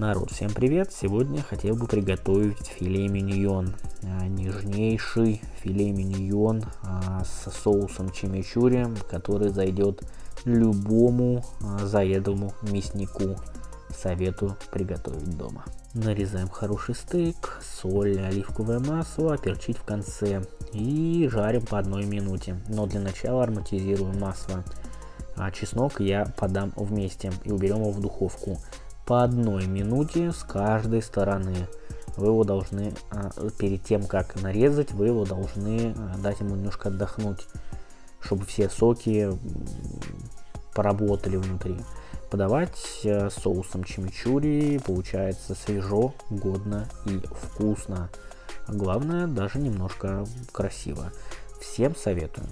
Народ, всем привет! Сегодня хотел бы приготовить филе миньон. А, нежнейший филе миньон а, с соусом чимичури, который зайдет любому а, заедому мяснику. Советую приготовить дома. Нарезаем хороший стейк, соль, оливковое масло, перчить в конце. И жарим по одной минуте. Но для начала ароматизируем масло. А чеснок я подам вместе и уберем его в духовку по одной минуте с каждой стороны. Вы его должны, а, перед тем как нарезать, вы его должны а, дать ему немножко отдохнуть, чтобы все соки поработали внутри. Подавать а, соусом чимичури получается свежо, годно и вкусно. главное, даже немножко красиво. Всем советую.